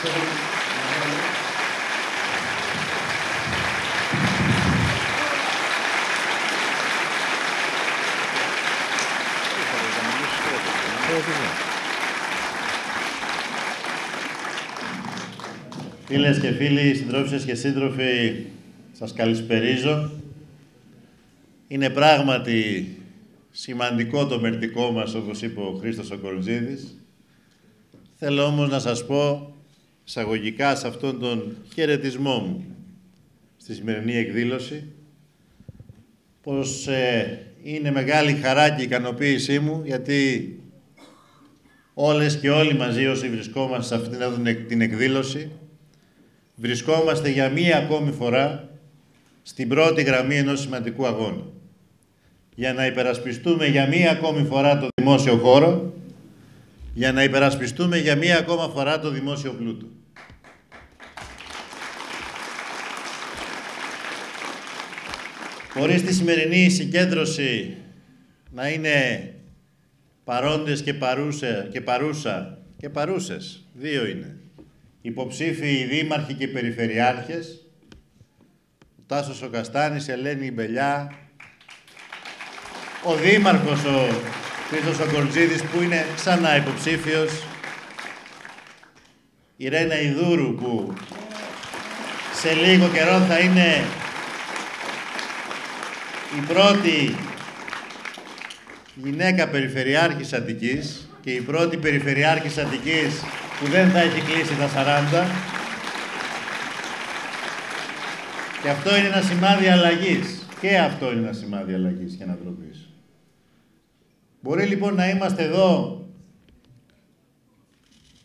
Φίλες και φίλοι, συντρόφισσες και σύντροφοι, σας καλησπερίζω. Είναι πράγματι σημαντικό το μερτικό μας, όπως είπε ο Χρήστος Οκορτζίδης. Θέλω όμως να σας πω, εισαγωγικά σε αυτόν τον χαιρετισμό μου, στη σημερινή εκδήλωση, πως ε, είναι μεγάλη χαρά και ικανοποίησή μου, γιατί όλες και όλοι μαζί όσοι βρισκόμαστε σε αυτήν την εκδήλωση, βρισκόμαστε για μία ακόμη φορά στην πρώτη γραμμή ενός σημαντικού αγώνα. Για να υπερασπιστούμε για μία ακόμη φορά το δημόσιο χώρο, για να υπερασπιστούμε για μία ακόμα φορά το δημόσιο πλούτο. Χωρίς τη σημερινή συγκέντρωση να είναι παρόντες και, παρούσα, και παρούσα και παρούσες, δύο είναι, υποψήφιοι δήμαρχοι και περιφερειάρχες, ο Τάσος ο Καστάνης, Ελένη Μπελιά, ο δήμαρχος ο Χρήστος ο Κορτζίδης που είναι ξανά υποψήφιος, η Ρένα Ιδούρου που σε λίγο καιρό θα είναι η πρώτη γυναίκα περιφερειάρχης Αττικής και η πρώτη περιφερειάρχης Αττικής που δεν θα έχει κλείσει τα 40. Και αυτό είναι ένα σημάδι αλλαγής. Και αυτό είναι ένα σημάδι αλλαγής και ανατροπής. Μπορεί λοιπόν να είμαστε εδώ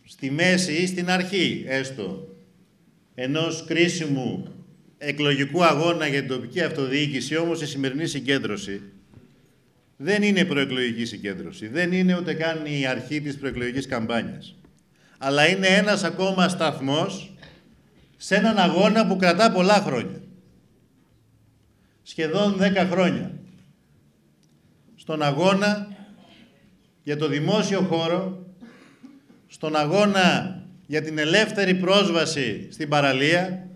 στη μέση ή στην αρχή, έστω, ενός κρίσιμου εκλογικού αγώνα για την τοπική αυτοδιοίκηση, όμως η σημερινή συγκέντρωση δεν είναι προεκλογική συγκέντρωση. Δεν είναι ούτε καν η αρχή της προεκλογικής καμπάνιας αλλά είναι ένας ακόμα σταθμός σε έναν αγώνα που κρατά πολλά χρόνια. Σχεδόν 10 χρόνια. Στον αγώνα για το δημόσιο χώρο, στον αγώνα για την ελεύθερη πρόσβαση στην παραλία,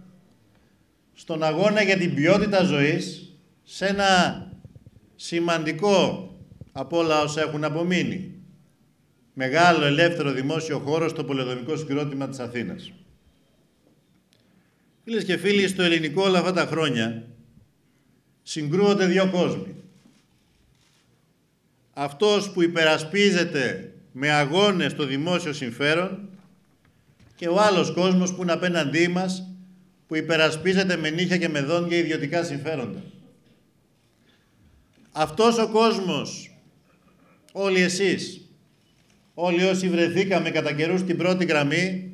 στον αγώνα για την ποιότητα ζωής, σε ένα σημαντικό από όλα όσα έχουν απομείνει μεγάλο ελεύθερο δημόσιο χώρο στο πολεοδομικό συγκρότημα της Αθήνας. Φίλες και φίλοι, στο ελληνικό όλα αυτά τα χρόνια συγκρούονται δύο κόσμοι. Αυτός που υπερασπίζεται με αγώνες το δημόσιο συμφέρον και ο άλλος κόσμος που είναι απέναντί μας που υπερασπίζεται με νύχια και με δόντια ιδιωτικά συμφέροντα. Αυτός ο κόσμος, όλοι εσείς, όλοι όσοι βρεθήκαμε κατά καιρούς στην πρώτη γραμμή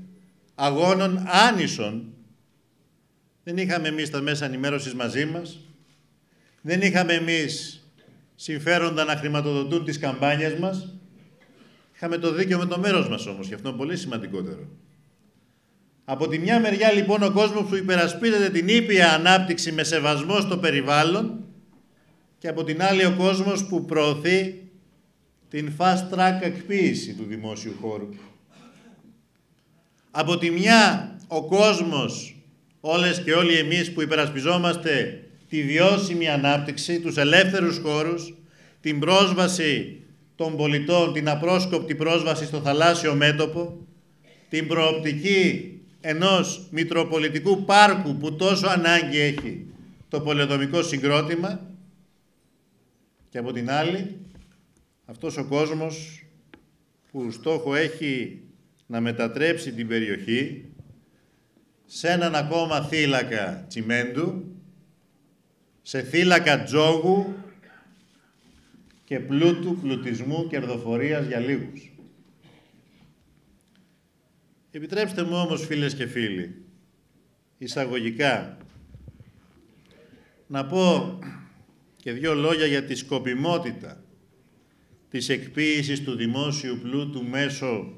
αγώνων άνισων. Δεν είχαμε εμείς τα μέσα ενημέρωσης μαζί μας. Δεν είχαμε εμείς συμφέροντα να χρηματοδοτούν τις καμπάνιες μας. Είχαμε το δίκαιο με το μέρος μας όμως, και αυτό είναι πολύ σημαντικότερο. Από τη μια μεριά λοιπόν ο κόσμος που υπερασπίζεται την ήπια ανάπτυξη με σεβασμό στο περιβάλλον και από την άλλη ο κόσμος που προωθεί την fast track εκποίηση του δημόσιου χώρου. Από τη μια ο κόσμος, όλες και όλοι εμείς που υπερασπιζόμαστε τη βιώσιμη ανάπτυξη, τους ελεύθερους χώρους, την πρόσβαση των πολιτών, την απρόσκοπτη πρόσβαση στο θαλάσσιο μέτωπο, την προοπτική ενός μητροπολιτικού πάρκου που τόσο ανάγκη έχει το πολεοδομικό συγκρότημα και από την άλλη αυτός ο κόσμος που στόχο έχει να μετατρέψει την περιοχή σε έναν ακόμα θύλακα τσιμέντου, σε θύλακα τζόγου και πλούτου, πλουτισμού, κερδοφορίας για λίγους. Επιτρέψτε μου όμως, φίλες και φίλοι, εισαγωγικά, να πω και δύο λόγια για τη σκοπιμότητα της εκποίησης του δημόσιου πλούτου μέσω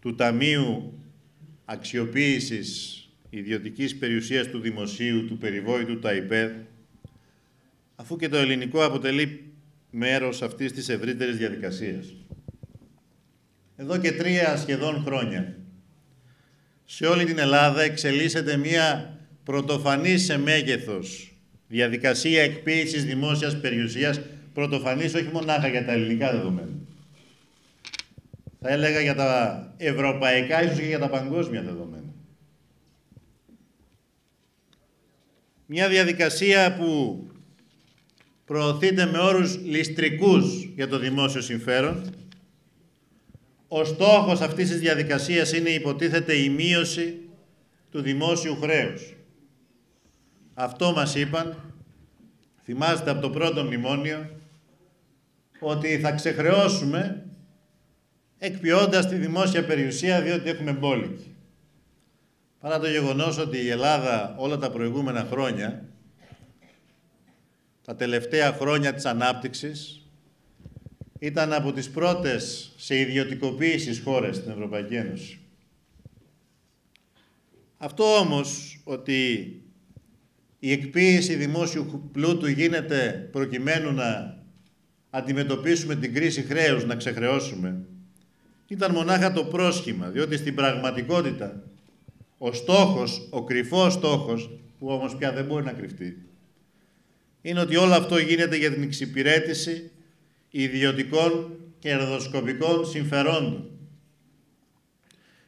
του Ταμείου Αξιοποίησης Ιδιωτικής Περιουσίας του Δημοσίου, του Περιβόητου ΤΑΙΠΕΔ, αφού και το ελληνικό αποτελεί μέρος αυτής της ευρύτερης διαδικασίας. Εδώ και τρία σχεδόν χρόνια σε όλη την Ελλάδα εξελίσσεται μία πρωτοφανής σε μέγεθος διαδικασία εκποίησης δημόσιας περιουσίας, πρωτοφανής όχι μονάχα για τα ελληνικά δεδομένα. Θα έλεγα για τα ευρωπαϊκά, ίσως και για τα παγκόσμια δεδομένα. Μια διαδικασία που προωθείται με όρους ληστρικούς για το δημόσιο συμφέρον. Ο στόχος αυτής της διαδικασίας είναι υποτίθεται η μείωση του δημόσιου χρέους. Αυτό μας είπαν, θυμάστε από το πρώτο μνημόνιο, ότι θα ξεχρεώσουμε εκποιώντας τη δημόσια περιουσία διότι έχουμε μπόλικη. Παρά το γεγονός ότι η Ελλάδα όλα τα προηγούμενα χρόνια τα τελευταία χρόνια της ανάπτυξης ήταν από τις πρώτες σε ιδιωτικοποίηση χώρες στην Ευρωπαϊκή Ένωση. Αυτό όμως ότι η εκποίηση δημόσιου πλούτου γίνεται προκειμένου να αντιμετωπίσουμε την κρίση χρέους, να ξεχρεώσουμε, ήταν μονάχα το πρόσχημα, διότι στην πραγματικότητα ο στόχος, ο κρυφός στόχος, που όμως πια δεν μπορεί να κρυφτεί, είναι ότι όλο αυτό γίνεται για την εξυπηρέτηση ιδιωτικών και ερδοσκοπικών συμφερόντων.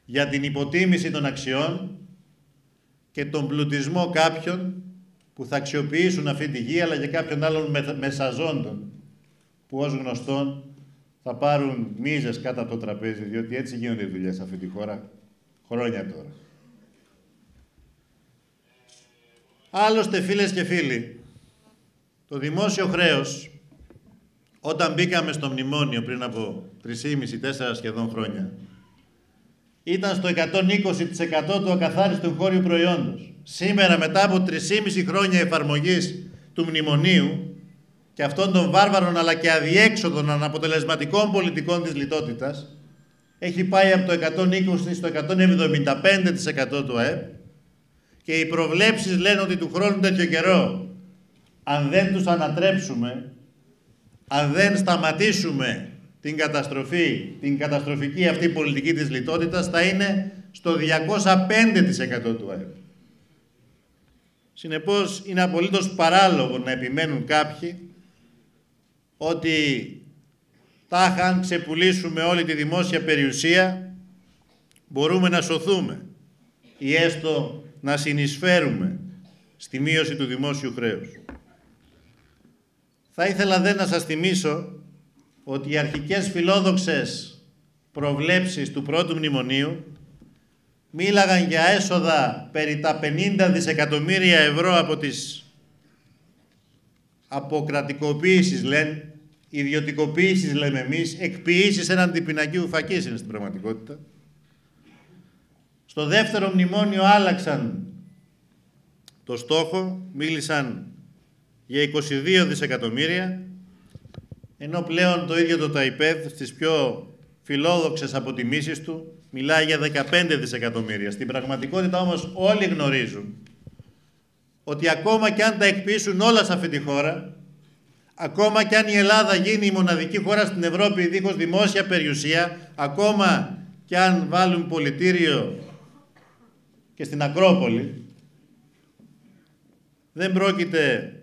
Για την υποτίμηση των αξιών και τον πλουτισμό κάποιων που θα αξιοποιήσουν αυτή τη γη, αλλά και κάποιων άλλων μεσαζόντων, που ως γνωστόν θα πάρουν μίζες κάτω από το τραπέζι, διότι έτσι γίνονται οι δουλειές σε αυτή τη χώρα χρόνια τώρα. Άλλωστε, φίλες και φίλοι, το δημόσιο χρέος, όταν μπήκαμε στο μνημόνιο πριν από 3,5-4 σχεδόν χρόνια, ήταν στο 120% του ακαθάριστου χώριου προϊόντος. Σήμερα, μετά από 3,5 χρόνια εφαρμογής του μνημονίου και αυτών των βάρβαρων αλλά και αδιέξοδων αναποτελεσματικών πολιτικών της λιτότητας, έχει πάει από το 120% στο 175% του ΑΕΠ και οι προβλέψεις λένε ότι του χρόνου τέτοιο καιρό αν δεν τους ανατρέψουμε, αν δεν σταματήσουμε την καταστροφή, την καταστροφική αυτή πολιτική της λιτότητας, θα είναι στο 205% του ΑΕΠ. Συνεπώς, είναι απολύτως παράλογο να επιμένουν κάποιοι ότι τάχα ξεπουλήσουμε όλη τη δημόσια περιουσία, μπορούμε να σωθούμε ή έστω να συνεισφέρουμε στη μείωση του δημόσιου χρέους. Θα ήθελα δεν να σας θυμίσω ότι οι αρχικές φιλόδοξες προβλέψεις του πρώτου μνημονίου μίλαγαν για έσοδα περί τα 50 δισεκατομμύρια ευρώ από τις αποκρατικοποίησεις λένε, ιδιωτικοποίησεις λέμε εμείς, εκποιήσεις έναν τυπινακίου φακής είναι στην πραγματικότητα. Στο δεύτερο μνημόνιο άλλαξαν το στόχο, μίλησαν για 22 δισεκατομμύρια, ενώ πλέον το ίδιο το ΤΑΙΠΕΔ στις πιο φιλόδοξες αποτιμήσεις του μιλάει για 15 δισεκατομμύρια. Στην πραγματικότητα όμως όλοι γνωρίζουν ότι ακόμα και αν τα εκπίσουν όλα σε αυτή τη χώρα, ακόμα και αν η Ελλάδα γίνει η μοναδική χώρα στην Ευρώπη δίχως δημόσια περιουσία, ακόμα και αν βάλουν πολιτήριο και στην Ακρόπολη, δεν πρόκειται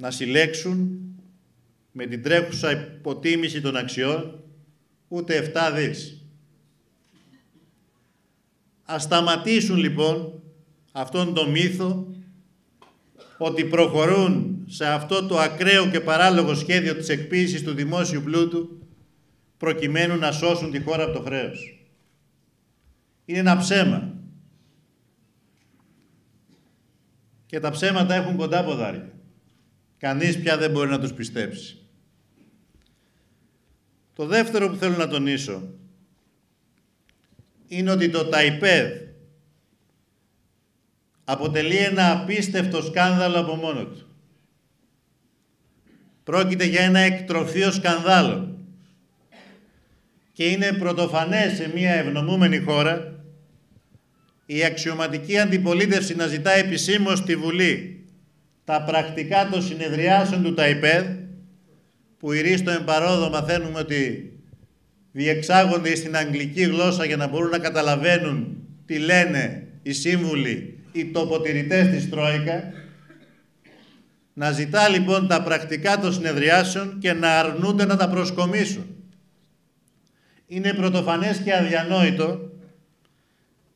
να συλλέξουν με την τρέχουσα υποτίμηση των αξιών ούτε 7 δις. Ας σταματήσουν λοιπόν αυτόν τον μύθο ότι προχωρούν σε αυτό το ακραίο και παράλογο σχέδιο της εκποίησης του δημόσιου πλούτου προκειμένου να σώσουν τη χώρα από το χρέος. Είναι ένα ψέμα. Και τα ψέματα έχουν κοντά ποδάρια. Κανείς πια δεν μπορεί να τους πιστέψει. Το δεύτερο που θέλω να τονίσω είναι ότι το ΤΑΙΠΕΔ αποτελεί ένα απίστευτο σκάνδαλο από μόνο του. Πρόκειται για ένα εκτροφείο σκανδάλο και είναι πρωτοφανές σε μια ευνομούμενη χώρα η αξιωματική αντιπολίτευση να ζητά επισήμως στη Βουλή τα πρακτικά των συνεδριάσεων του ΤΑΙΠΕΔ, που ηρίστο εμπαρόδο μαθαίνουμε ότι διεξάγονται στην αγγλική γλώσσα για να μπορούν να καταλαβαίνουν τι λένε οι σύμβουλοι, οι τοποτηρητές της Τρόικα, να ζητά λοιπόν τα πρακτικά των συνεδριάσεων και να αρνούνται να τα προσκομίσουν. Είναι πρωτοφανές και αδιανόητο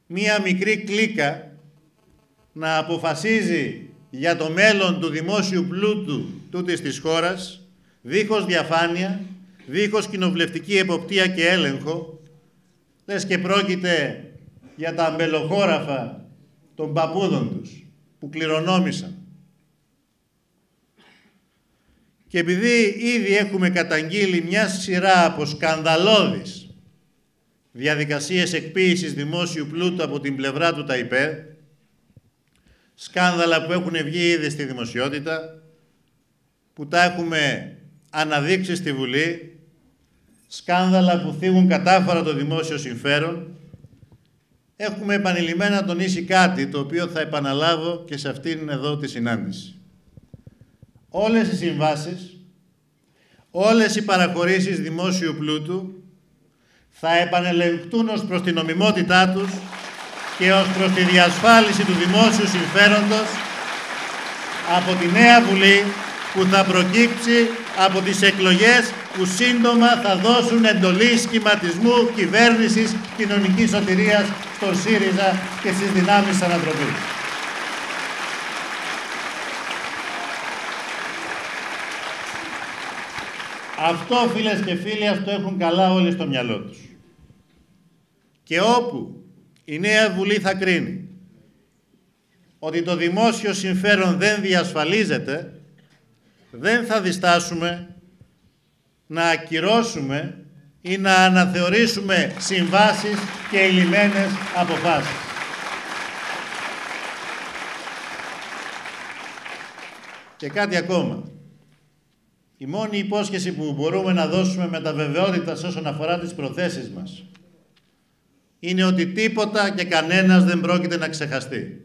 μία μικρή κλίκα να αποφασίζει για το μέλλον του δημόσιου πλούτου τούτης της χώρας, δίχως διαφάνεια, δίχως κοινοβουλευτική εποπτεία και έλεγχο, λες και πρόκειται για τα αμπελοχώραφα των παππούδων τους, που κληρονόμησαν. Και επειδή ήδη έχουμε καταγγείλει μια σειρά από σκανδαλώδεις διαδικασίες εκποίησης δημόσιου πλούτου από την πλευρά του ΤΑΙΠΕ, σκάνδαλα που έχουν βγει ήδη στη δημοσιότητα, που τα έχουμε αναδείξει στη Βουλή, σκάνδαλα που θίγουν κατάφορα το δημόσιο συμφέρον, έχουμε επανειλημμένα τονίσει κάτι το οποίο θα επαναλάβω και σε αυτήν εδώ τη συνάντηση. Όλες οι συμβάσεις, όλες οι παραχωρήσεις δημόσιου πλούτου θα επανελεγχτούν ως προς την νομιμότητά τους και ως προς τη διασφάλιση του δημόσιου συμφέροντος από τη νέα Βουλή που θα προκύψει από τις εκλογές που σύντομα θα δώσουν εντολή σχηματισμού κυβέρνησης κοινωνικής σωτηρίας στο ΣΥΡΙΖΑ και στις δυνάμεις ανατροπής. Αυτό, φίλες και φίλοι, αυτό έχουν καλά όλοι στο μυαλό τους. Και όπου η νέα Βουλή θα κρίνει ότι το δημόσιο συμφέρον δεν διασφαλίζεται, δεν θα διστάσουμε να ακυρώσουμε ή να αναθεωρήσουμε συμβάσεις και ελλημένες αποφάσεις. Και κάτι ακόμα. Η μόνη υπόσχεση που μπορούμε να δώσουμε με τα βεβαιότητα όσον αφορά τις προθέσεις μας είναι ότι τίποτα και κανένας δεν πρόκειται να ξεχαστεί.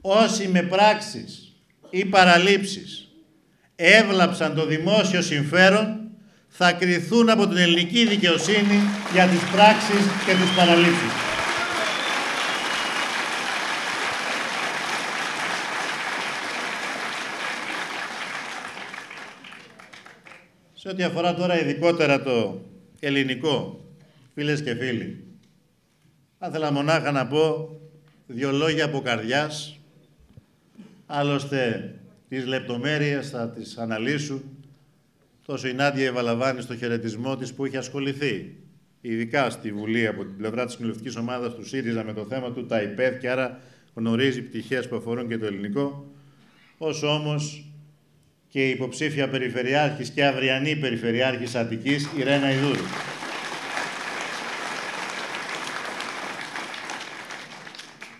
Όσοι με πράξεις ή παραλήψεις έβλαψαν το δημόσιο συμφέρον θα κριθούν από την ελληνική δικαιοσύνη για τις πράξεις και τις παραλήψεις. Σε ό,τι αφορά τώρα ειδικότερα το ελληνικό, φίλες και φίλοι, θα ήθελα μονάχα να πω δύο λόγια από καρδιάς. Άλλωστε, τις λεπτομέρειες θα τις αναλύσουν τόσο η Νάντια Ευαλαβάνη στο χαιρετισμό της που έχει ασχοληθεί ειδικά στη Βουλή από την πλευρά της κοινοβουλευτικής ομάδας του ΣΥΡΙΖΑ με το θέμα του ΤΑΙΠΕΔ και άρα γνωρίζει πτυχές που αφορούν και το ελληνικό, όσο όμως και η υποψήφια περιφερειάρχης και αυριανή περιφερειάρχης Αττικής, η Ρένα Ιδούρου.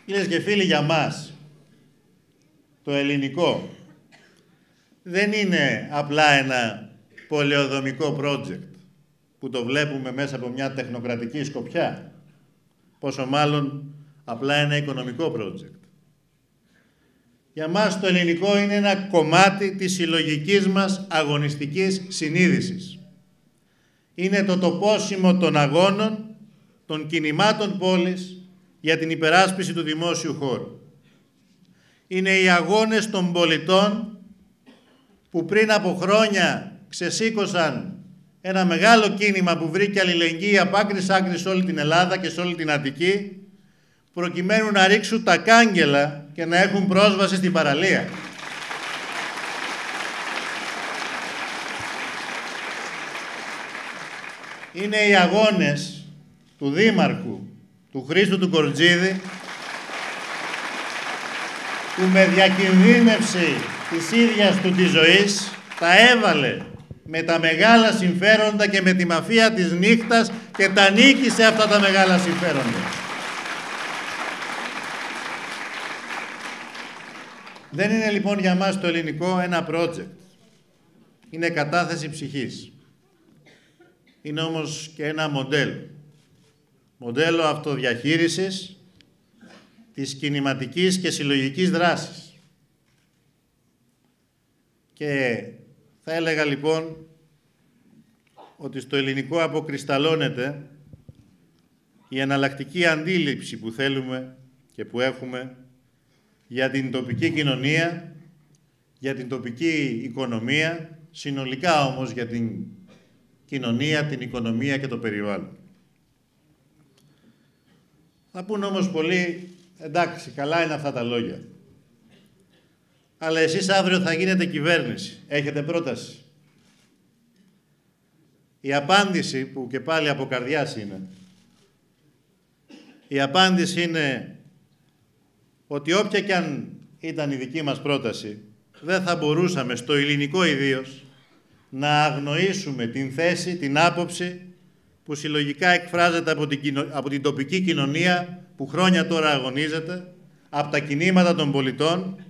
Κυρίες και φίλοι, για μας το ελληνικό δεν είναι απλά ένα πολεοδομικό project που το βλέπουμε μέσα από μια τεχνοκρατική σκοπιά, πόσο μάλλον απλά ένα οικονομικό project. Για μας το ελληνικό είναι ένα κομμάτι της συλλογικής μας αγωνιστικής συνείδησης. Είναι το τοπόσιμο των αγώνων, των κινημάτων πόλης, για την υπεράσπιση του δημόσιου χώρου. Είναι οι αγώνες των πολιτών που πριν από χρόνια ξεσήκωσαν ένα μεγάλο κίνημα που βρήκε αλληλεγγύη από άκρη άκρη σε όλη την Ελλάδα και σε όλη την Αττική προκειμένου να ρίξουν τα κάγκελα και να έχουν πρόσβαση στην παραλία. Είναι οι αγώνες του Δήμαρχου του Χρήστου του Κορτζίδη που με διακινδύνευση της ίδιας του της ζωής τα έβαλε με τα μεγάλα συμφέροντα και με τη μαφία της νύχτας και τα νίκησε αυτά τα μεγάλα συμφέροντα. Δεν είναι λοιπόν για μας το ελληνικό ένα project. Είναι κατάθεση ψυχής. Είναι όμως και ένα μοντέλο μοντέλο αυτοδιαχείρισης της κινηματικής και συλλογικής δράσης. Και θα έλεγα λοιπόν ότι στο ελληνικό αποκρισταλώνεται η εναλλακτική αντίληψη που θέλουμε και που έχουμε για την τοπική κοινωνία, για την τοπική οικονομία, συνολικά όμως για την κοινωνία, την οικονομία και το περιβάλλον. Θα πούν όμως πολλοί, εντάξει, καλά είναι αυτά τα λόγια. Αλλά εσείς αύριο θα γίνετε κυβέρνηση. Έχετε πρόταση. Η απάντηση, που και πάλι από καρδιάς είναι, η απάντηση είναι ότι όποια και αν ήταν η δική μας πρόταση, δεν θα μπορούσαμε στο ελληνικό ιδίως να αγνοήσουμε την θέση, την άποψη που συλλογικά εκφράζεται από την, από την τοπική κοινωνία που χρόνια τώρα αγωνίζεται, από τα κινήματα των πολιτών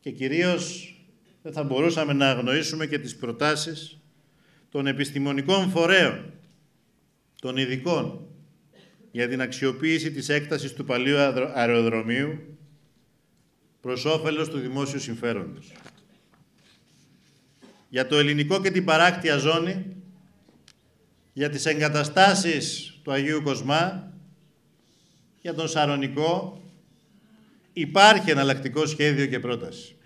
και κυρίως δεν θα μπορούσαμε να αγνοήσουμε και τις προτάσεις των επιστημονικών φορέων, των ειδικών, για την αξιοποίηση της έκτασης του παλιού αεροδρομίου προς όφελος του δημόσιου συμφέροντος. Για το ελληνικό και την παράκτια ζώνη, για τις εγκαταστάσεις του Αγίου Κοσμά, για τον Σαρονικό, υπάρχει εναλλακτικό σχέδιο και πρόταση.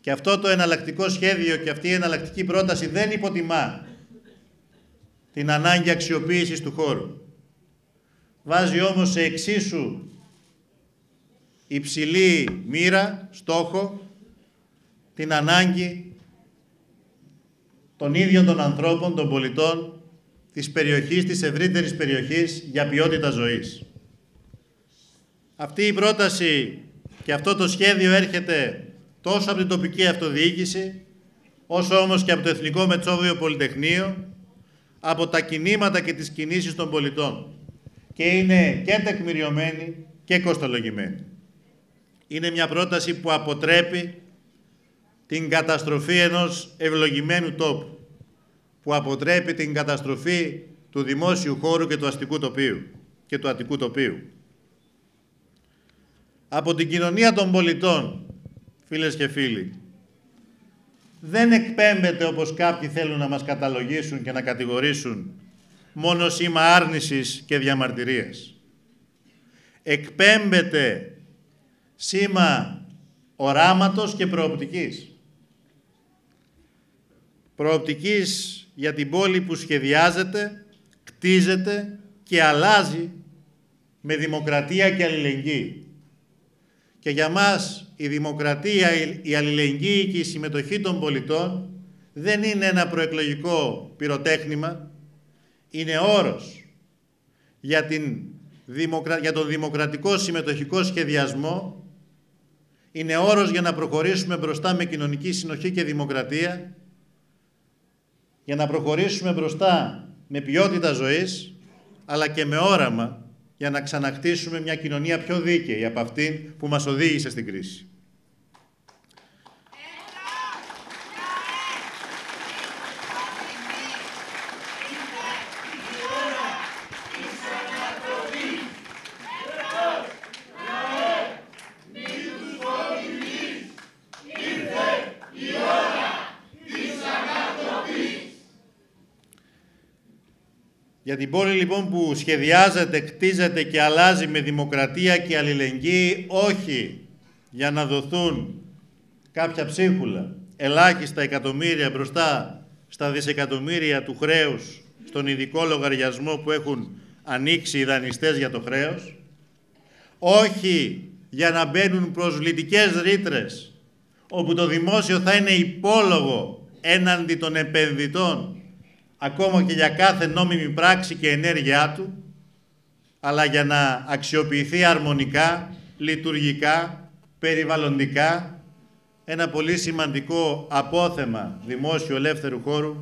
Και αυτό το εναλλακτικό σχέδιο και αυτή η εναλλακτική πρόταση δεν υποτιμά την ανάγκη αξιοποίησης του χώρου. Βάζει όμως σε εξίσου υψηλή μοίρα, στόχο, την ανάγκη των ίδιων των ανθρώπων, των πολιτών, της περιοχής, της ευρύτερης περιοχής για ποιότητα ζωής. Αυτή η πρόταση και αυτό το σχέδιο έρχεται τόσο από την τοπική αυτοδιοίκηση, όσο όμως και από το Εθνικό Μετσόβιο Πολυτεχνείο, από τα κινήματα και τις κινήσεις των πολιτών. Και είναι και τεκμηριωμένη και κοστολογημένη. Είναι μια πρόταση που αποτρέπει την καταστροφή ενός ευλογημένου τόπου, που αποτρέπει την καταστροφή του δημόσιου χώρου και του αστικού τοπίου και του αττικού τοπίου. Από την κοινωνία των πολιτών φίλες και φίλοι, δεν εκπέμπεται όπως κάποιοι θέλουν να μας καταλογίσουν και να κατηγορήσουν μόνο σήμα άρνησης και διαμαρτυρίας. Εκπέμπεται σήμα οράματος και προοπτικής. Προοπτικής για την πόλη που σχεδιάζεται, κτίζεται και αλλάζει με δημοκρατία και αλληλεγγύη. Και για μας η δημοκρατία, η αλληλεγγύη και η συμμετοχή των πολιτών δεν είναι ένα προεκλογικό πυροτέχνημα, είναι όρος για, την, για τον δημοκρατικό συμμετοχικό σχεδιασμό, είναι όρος για να προχωρήσουμε μπροστά με κοινωνική συνοχή και δημοκρατία, για να προχωρήσουμε μπροστά με ποιότητα ζωής, αλλά και με όραμα για να ξανακτήσουμε μια κοινωνία πιο δίκαιη από αυτήν που μας οδήγησε στην κρίση. Για την πόλη λοιπόν που σχεδιάζεται, κτίζεται και αλλάζει με δημοκρατία και αλληλεγγύη, όχι για να δοθούν κάποια ψίχουλα, ελάχιστα εκατομμύρια μπροστά στα δισεκατομμύρια του χρέους, στον ειδικό λογαριασμό που έχουν ανοίξει οι δανειστές για το χρέος, όχι για να μπαίνουν προσβλητικές ρήτρες όπου το δημόσιο θα είναι υπόλογο έναντι των επενδυτών ακόμα και για κάθε νόμιμη πράξη και ενέργειά του, αλλά για να αξιοποιηθεί αρμονικά, λειτουργικά, περιβαλλοντικά, ένα πολύ σημαντικό απόθεμα δημόσιου ελεύθερου χώρου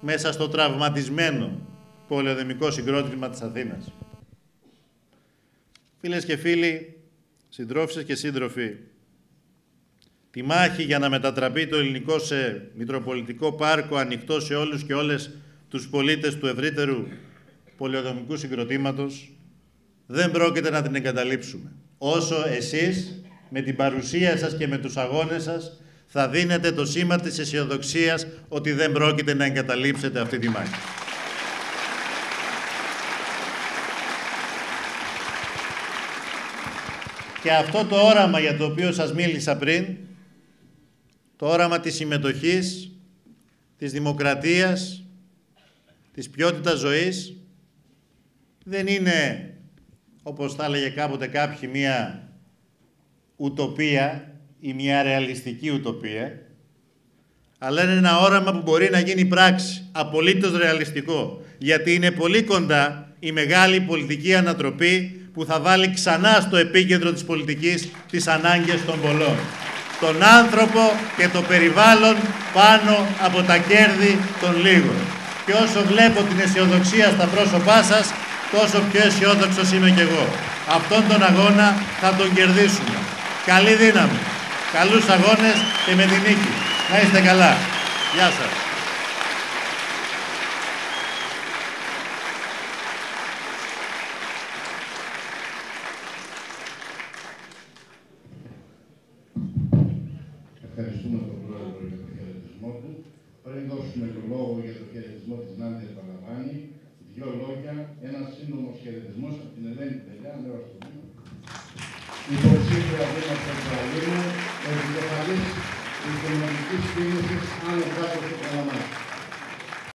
μέσα στο τραυματισμένο πολεοδημικό συγκρότημα της Αθήνας. Φίλες και φίλοι, συντρόφισσες και σύντροφοι, τη μάχη για να μετατραπεί το ελληνικό σε μητροπολιτικό πάρκο ανοιχτό σε όλους και όλες τους πολίτες του ευρύτερου πολιοδομικού συγκροτήματος, δεν πρόκειται να την εγκαταλείψουμε. Όσο εσείς με την παρουσία σας και με τους αγώνες σας θα δίνετε το σήμα της αισιοδοξίας ότι δεν πρόκειται να εγκαταλείψετε αυτή τη μάχη. Και αυτό το όραμα για το οποίο σας μίλησα πριν, το όραμα της συμμετοχής, της δημοκρατίας, της ποιότητας ζωής, δεν είναι, όπως θα έλεγε κάποτε κάποιοι, μία ουτοπία ή μια ρεαλιστική ουτοπία, αλλά είναι ένα όραμα που μπορεί να γίνει πράξη, απολύτως ρεαλιστικό, γιατί είναι πολύ κοντά η μεγάλη πολιτική ανατροπή που θα βάλει ξανά στο επίκεντρο της πολιτικής τις ανάγκες των πολλών. Τον άνθρωπο και το περιβάλλον πάνω από τα κέρδη των λίγων. Και όσο βλέπω την αισιοδοξία στα πρόσωπά σας, τόσο πιο αισιόδοξος είμαι κι εγώ. Αυτόν τον αγώνα θα τον κερδίσουμε. Καλή δύναμη. Καλούς αγώνες και με την νίκη. Να είστε καλά. Γεια σας.